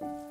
you.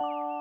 Bye.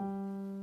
うん。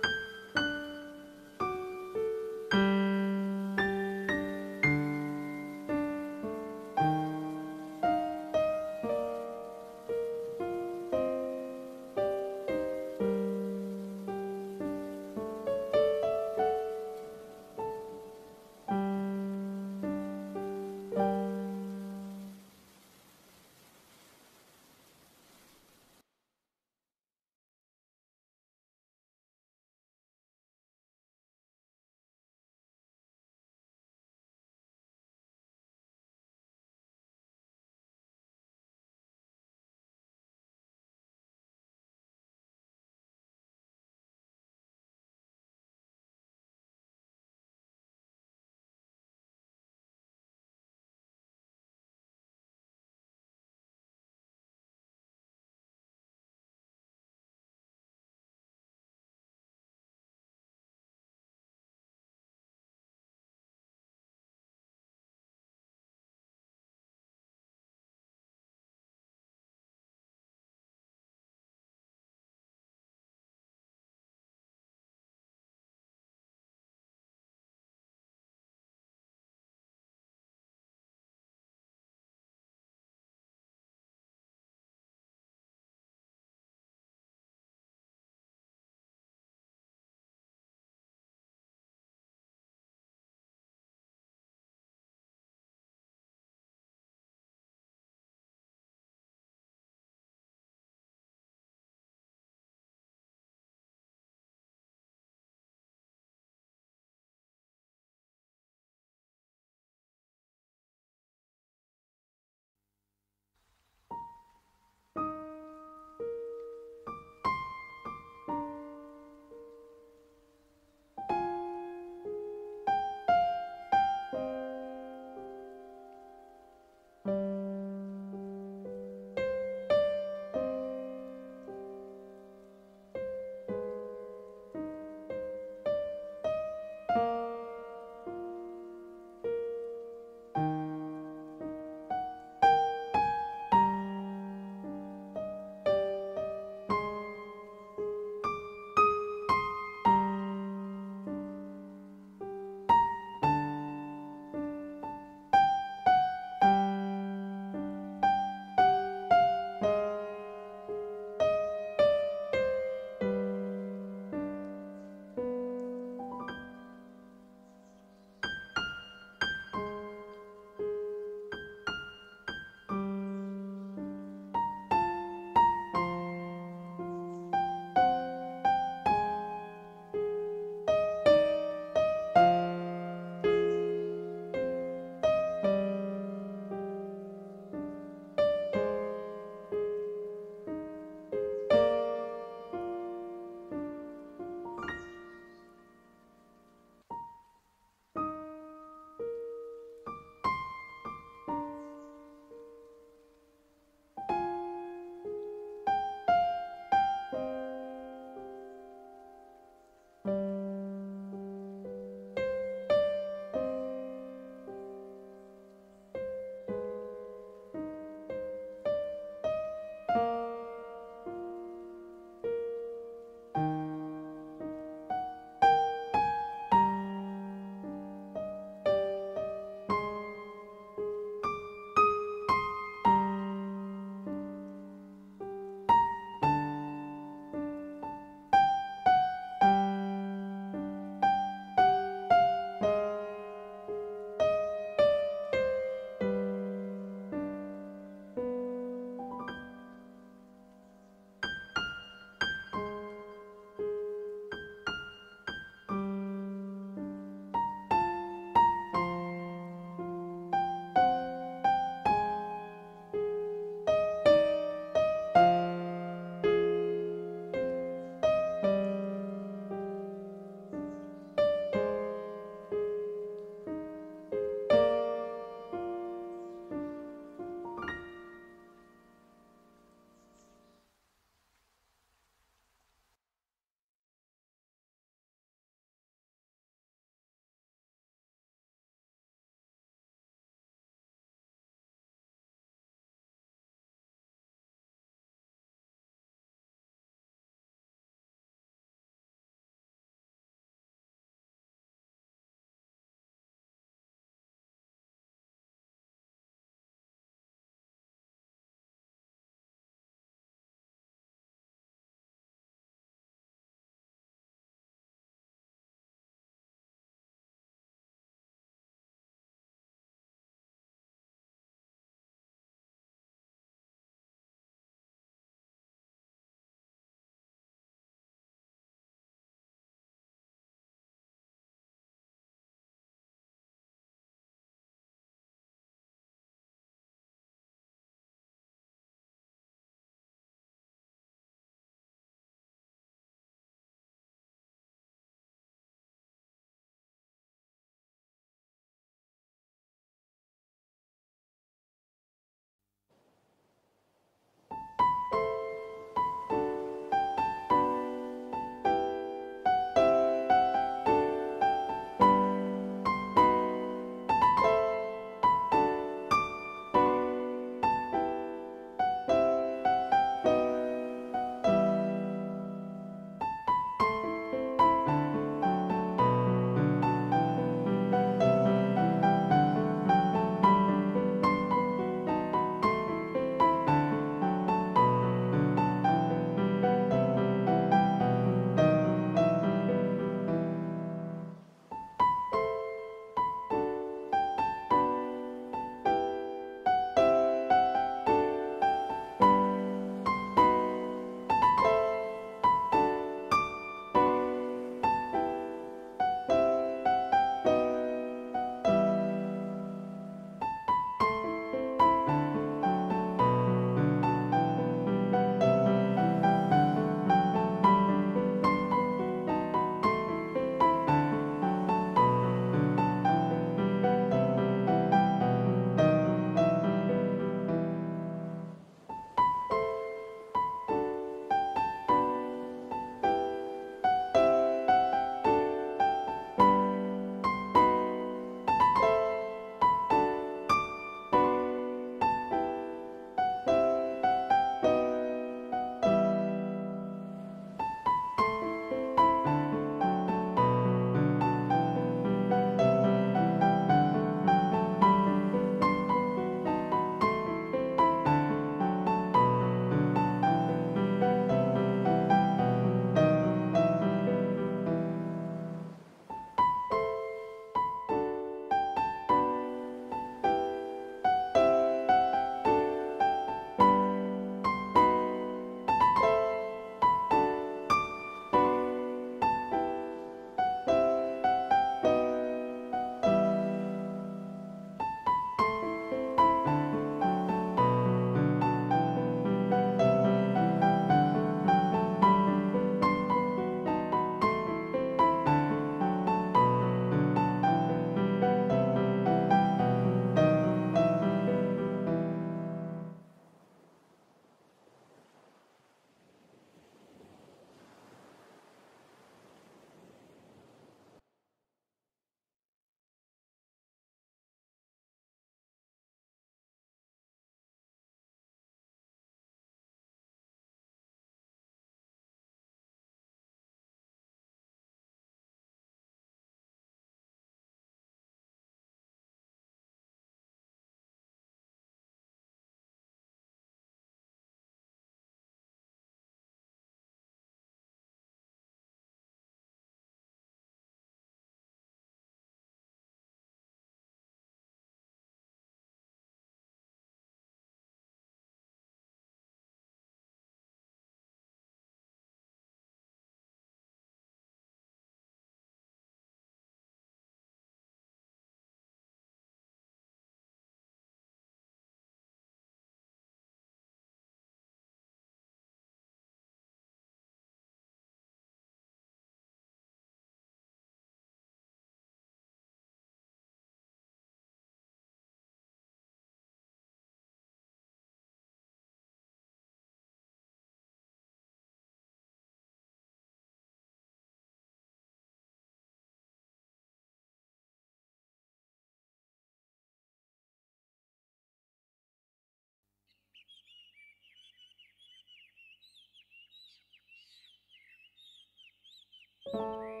Música